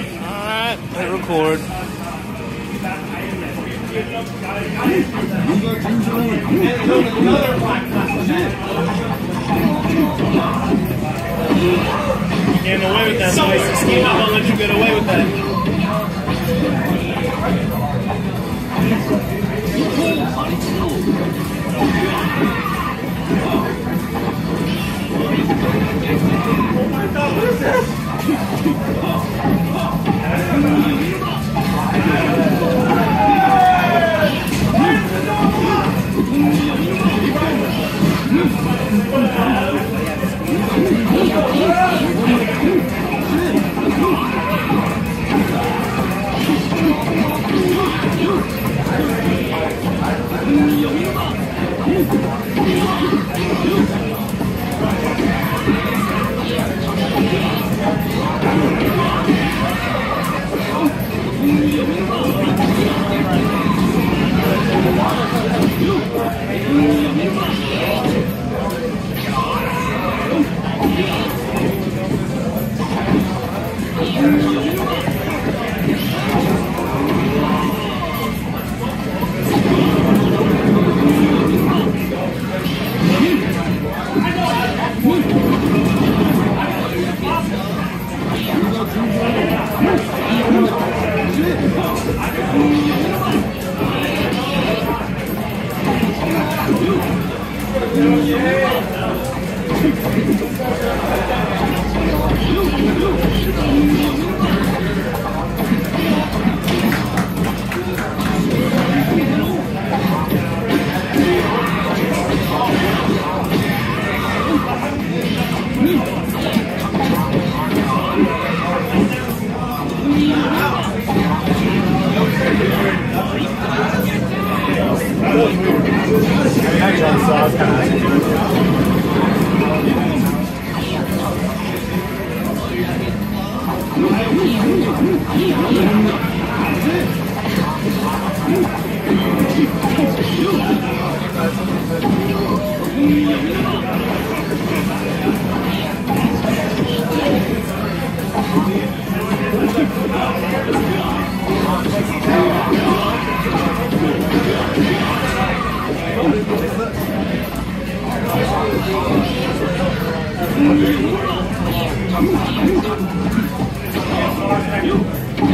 Alright, hit record. Getting away with that, Spicy Scheme. I'm gonna let you get away with. That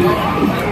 I remember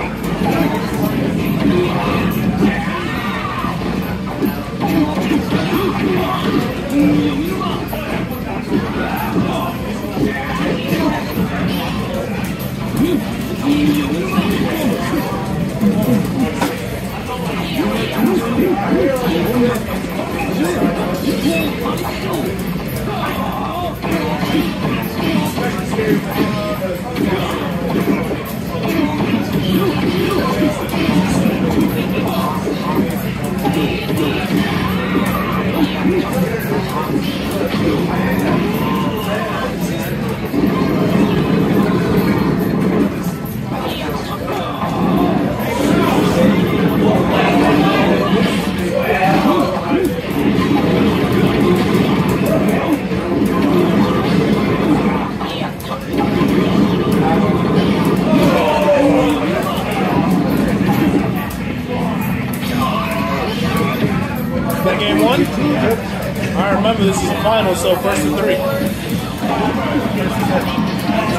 know, so first and three.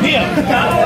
Yeah.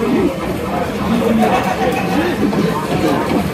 Thank you.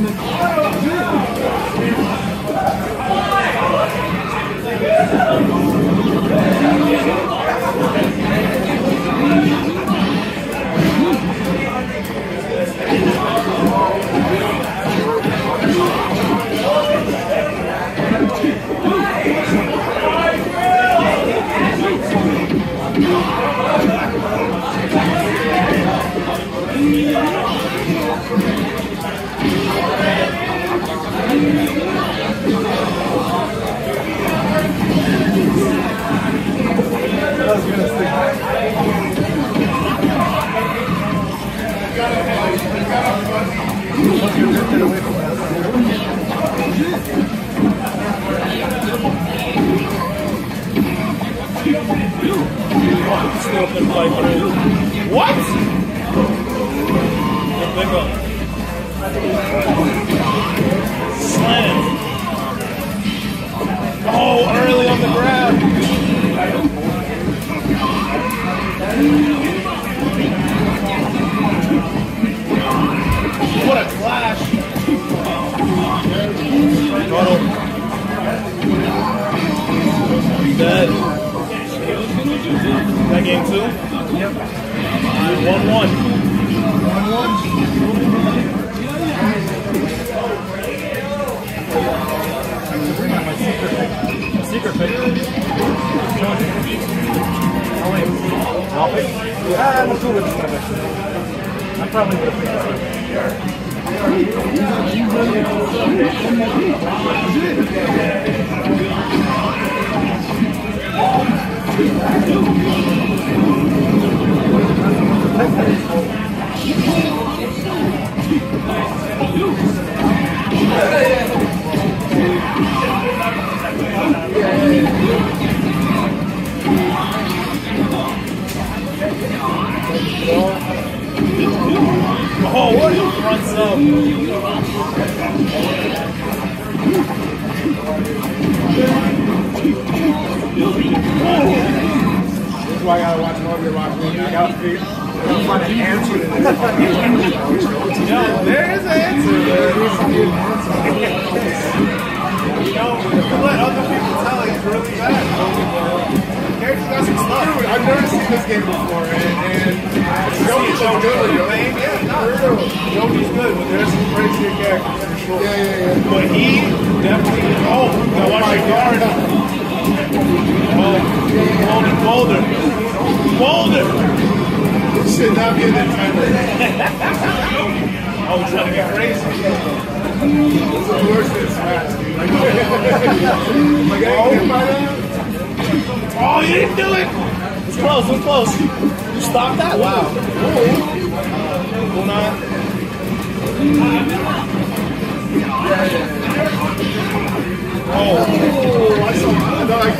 Still What? Oh, early on the grab. Tunnel. Dead. That game two? Yep. One one. One one. Bring out my secret pick. Oh wait. I'll pick. Yeah, I'm cool with this one actually. I probably would have picked this one. Thank you. Why I gotta watch Morgan Rock League. I gotta figure. I gotta find an answer to this. No, there is an answer. There is good answer. You know, let other people tell it's really bad. Character's got some stuff. I've never seen this game before, and, and so good. Yeah, no, Yogi's good, but there's some crazy characters for sure. Yeah, yeah, yeah. But he definitely. Oh, now watch oh my your guard. Oh, Boulder, Boulder, Boulder. Should not be a Nintendo. Oh, he's trying to get crazy. Is worse than Smash, dude. I that. Oh, you didn't do it. It's close. It's close. You stopped that? Wow. Cool Oh, Oh, I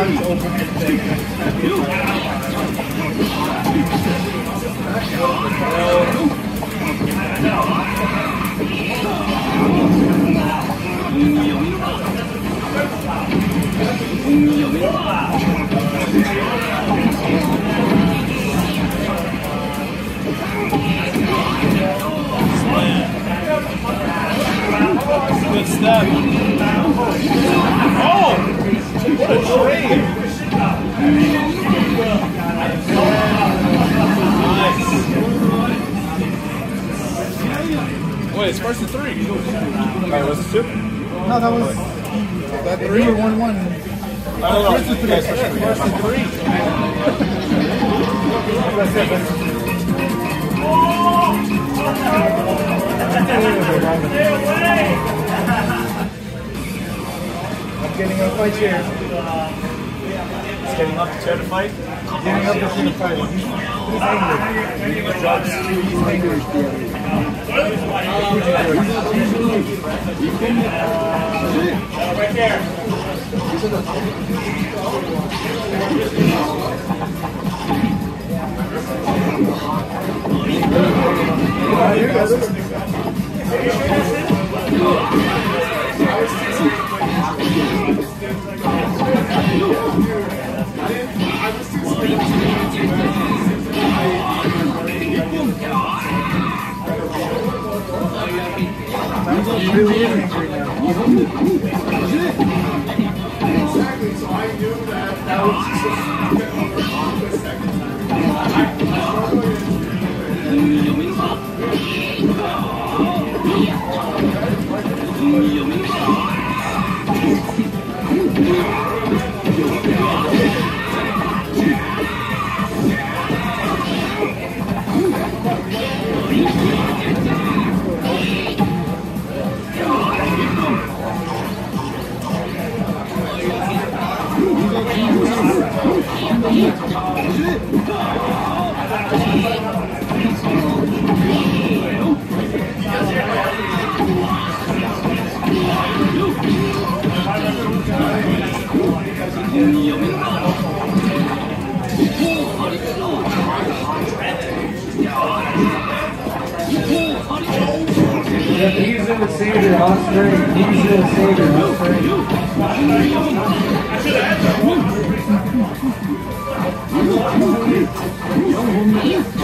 punch overhead Wait, it's first and three. Oh, Alright, what's the two? No, that was That three or one one. I don't know. First and three. First and three. I'm getting up my chair. Uh, It's getting up to chair to fight. Getting up the chair fight. He's, he's angry. He's angry. Right there. He's quick. In the savior on screen. He's in the savior on screen.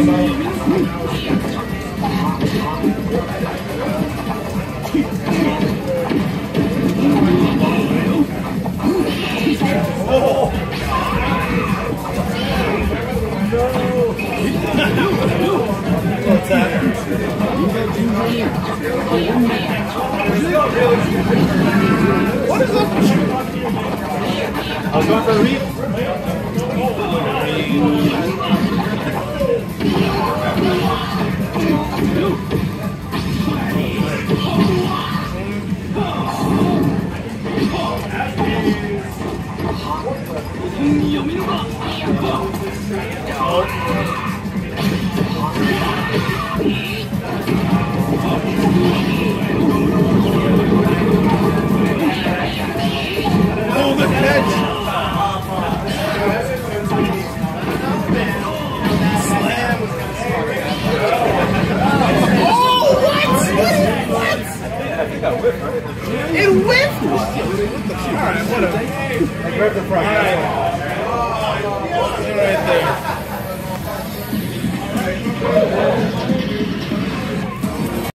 What is up? I was going for a read.